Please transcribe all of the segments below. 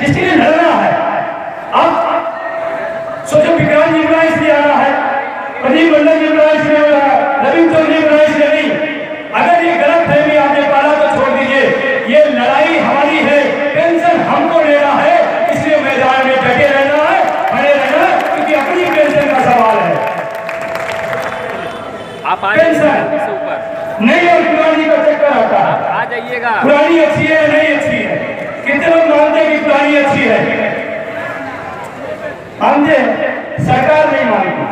जिसके लिए लड़ना है। अब सोचो विक्रांत जी बड़ा इसलिए आ रहा है। प्रदीप मंडल जी बड़ा इसलिए हो रहा है। नवीन चौधरी बड़ा इसलिए नहीं। अगर ये गलत फहमी आपने पाला तो छोड़ दीजिए। ये लड़ाई हमारी है। पेंशन हमको लेना है। इसलिए मैदान में डटे रहना है खड़े रहना है, क्योंकि अपनी पेंशन का सवाल है। आप पेंशन। नहीं और पुरानी का चक्कर आता है। आ जाइएगा। पुरानी अच्छी है नहीं अच्छी है। कितने लोग मानते हैं कि पुरानी अच्छी है हैं सरकार नहीं मानेगी।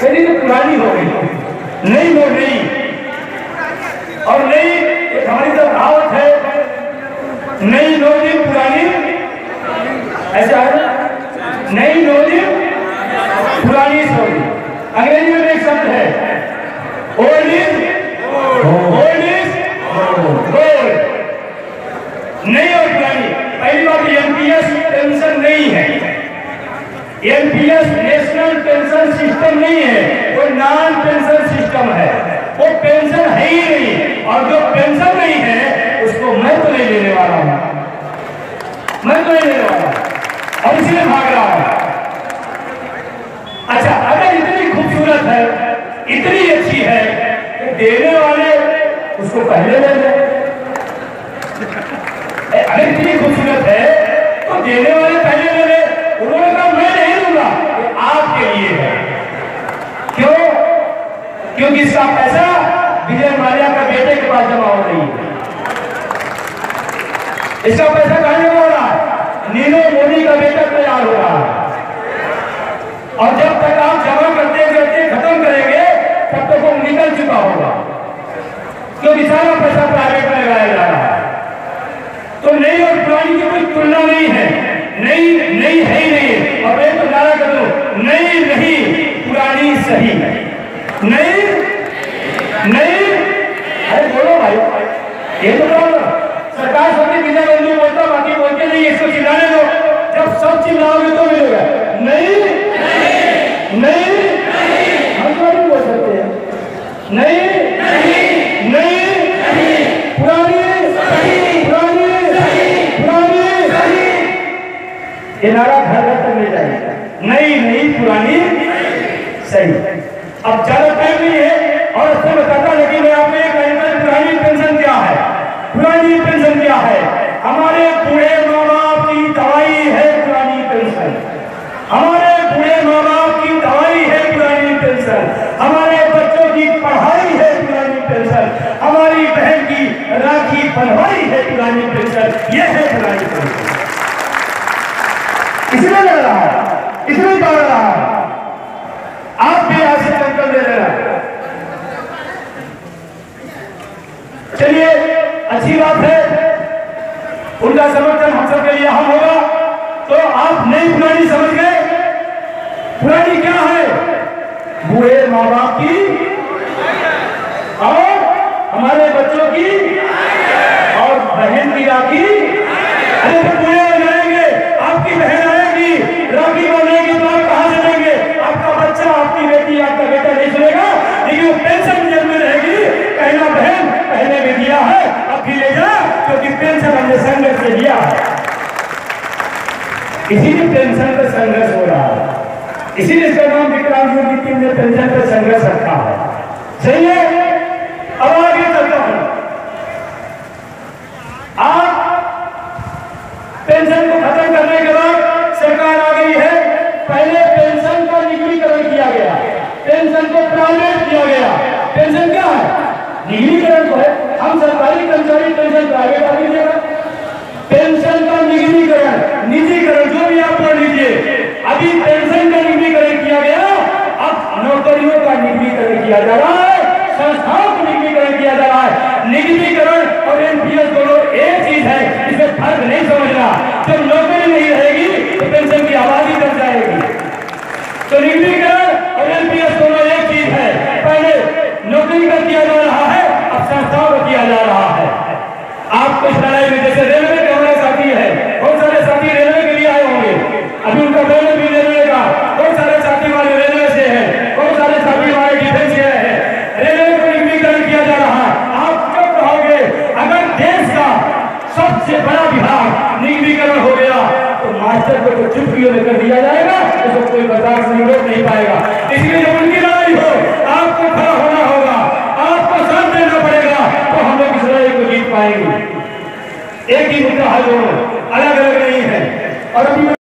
कहती तो पुरानी हो गई। नहीं हो रही और नई हमारी तो दावत है। नई नोदी पुरानी। ऐसा है। नई नोदी पुरानी सोनी अंग्रेज़ी में एक शब्द है old is old is gold नहीं और पुरानी पहली बात एनपीएस पेंशन नहीं है एनपीएस नेशनल पेंशन सिस्टम नहीं है वो नॉन पेंशन सिस्टम है। वो पेंशन है ही नहीं, और जो पेंशन नहीं है, उसको मैं तो नहीं लेने वाला हूँ। मैं तो नहीं लेने वाला और इसलिए भाग रहा हूँ। अच्छा अगर इतनी खूबसूरत है, इतनी अच्छी है तो देने वाले उसको पहले ले लें अगर इतनी खूबसूरत है तो देने वाले पहले ले ले उन्होंने कहा मैं नहीं दूँगा ये आपके लिए है क्यों क्योंकि इसका पैसा विजय माल्या का बेटे के पास जमा हो रही है। इसका पैसा कहाँ जमा हो रहा है? नीरव मोदी का बेटा तैयार हो रहा है। और जब तक आप जमा करते करते खत्म करेंगे, तब तक वो निकल चुका होगा। क्योंकि सारा पैसा प्राइवेट में लगाया जा रहा है। तो नई और पुरानी की कोई तुलना नहीं है। नई नई है ही नहीं। और मैं तो नारा कर दूँ, नई नहीं, पुरानी सही। नई नई अरे बोलो भाई। ये तो सरकार सबके विजय बंधु बोलता, बाकी बोलते नहीं, इसको चिल्लाने दो। जब सब चिल्लाओगे तो मिलेगा। नहीं नहीं, हम तो नहीं बोल सकते। हैं नहीं नहीं नारा घर घर तक ले जाएगा। नई नई पुरानी, सही। अब ज़्यादा टाइम नहीं है और उसको बताता लेकिन मैं कहता पुरानी पेंशन क्या है। पुरानी पेंशन क्या है। हमारे बूढ़े माँ बाप की दवाई है पुरानी पेंशन हमारे बूढ़े माँ बाप की दवाई है पुरानी पेंशन हमारे बच्चों की पढ़ाई है पुरानी पेंशन हमारी बहन की राखी बनवाई है पुरानी पेंशन यह है पुरानी पेंशन इसलिए लग रहा है। इसलिए दौड़ रहा है। आप लेना चलिए, अच्छी बात है। उनका समर्थन हम सबके लिए हम होगा। तो आप नई पुरानी समझ गए। पुरानी क्या है? बूढ़े माँ बाप की और हमारे बच्चों की और बहन की राखी अरे तो बूढ़े हो जाएँगे आपकी बहन आएगी राखी बनेगी तो आप कहाँ से देंगे आपका बच्चा आपकी बेटी आपका बेटा नहीं सुनेगा लेकिन वो पेंशन जेल में रहेगी कहना बहन पहले भी दिया है अब भी ले जा क्योंकि पेंशन हमने संघर्ष से दिया है इसीलिए पेंशन पर संघर्ष हो रहा है। इसीलिए इसका नाम विक्रांत की टीम ने पेंशन पर संघर्ष रखा है। सही है? अब आगे चलता हूँ। आप पेंशन को खत्म करने के बाद सरकार आ गई है। पहले पेंशन का निजीकरण किया गया। पेंशन को प्राइवेट किया गया। पेंशन क्या है? निजीकरण तो है हम सरकारी कर्मचारी पेंशन प्राइवेट आ दीजिएगा पेंशन का निजीकरण निजीकरण जो भी आप पढ़ लीजिए अभी पेंशन का निजीकरण किया गया अब का निजीकरण किया जा रहा है, संस्थाओं का निजीकरण किया जा रहा है। निजीकरण और एनपीएस दोनों एक चीज़ है इसमें फ़र्क नहीं समझना। जब नौकरी नहीं रहेगी तो पेंशन की आबादी बढ़ जाएगी। तो निजीकरण और एनपीएस दोनों एक चीज़ है। पहले नौकरी का किया जा रहा है, अब संस्थाओं का किया जा रहा है। आपको इस लड़ाई में जैसे रेलवे के हमारे साथी है बहुत सारे साथी रेलवे के लिए आए होंगे अभी उनका पहले भी रेलवे का बहुत सारे साथी हमारे रेलवे से है बहुत सारे साथी हमारे डिफेंस से है रेलवे को निजीकरण किया जा रहा है आप कब कहोगे अगर देश का सबसे बड़ा विभाग निजीकरण हो गया मास्टर को तो चुप्पियों में कर दिया जाएगा उसको कोई बर्दाश्त नहीं रोक नहीं पाएगा इसलिए जब उनकी लड़ाई हो आपको खड़ा होना होगा आपको साथ देना पड़ेगा तो हम लोग इस लड़ाई एक ही। अलग अलग नहीं है। और अभी